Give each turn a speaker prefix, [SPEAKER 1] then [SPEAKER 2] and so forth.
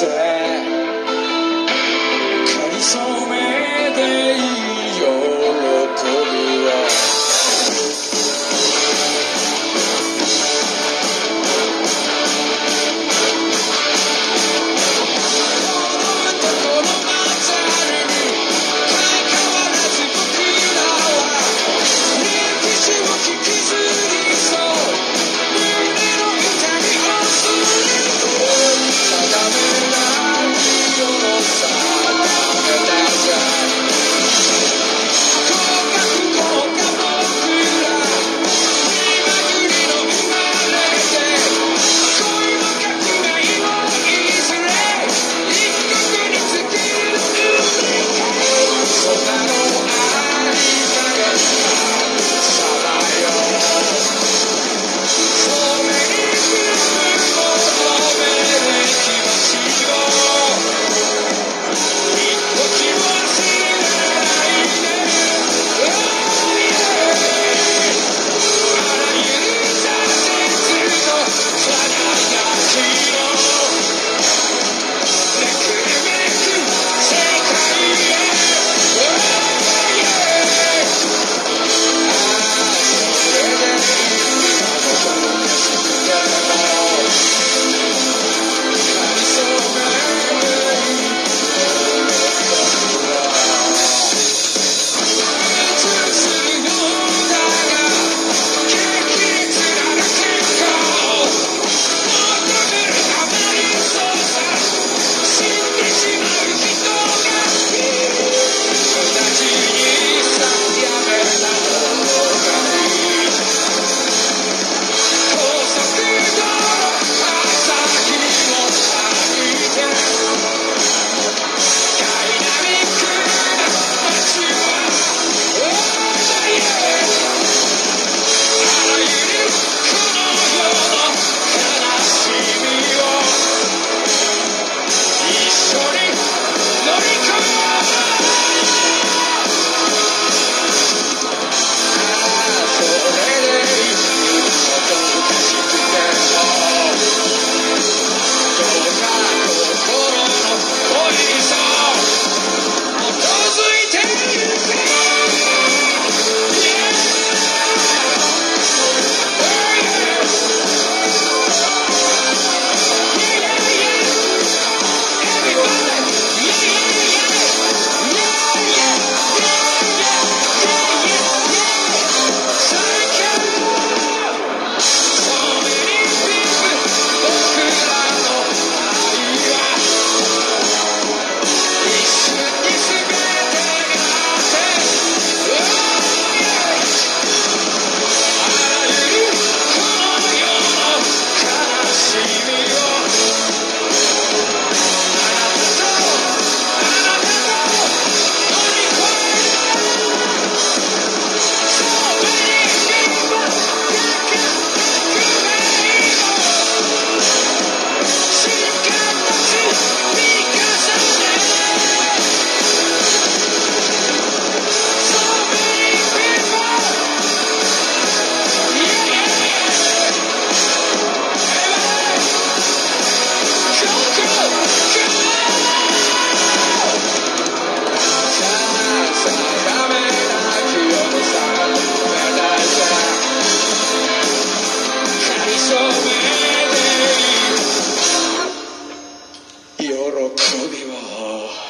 [SPEAKER 1] Isso é. 喜びは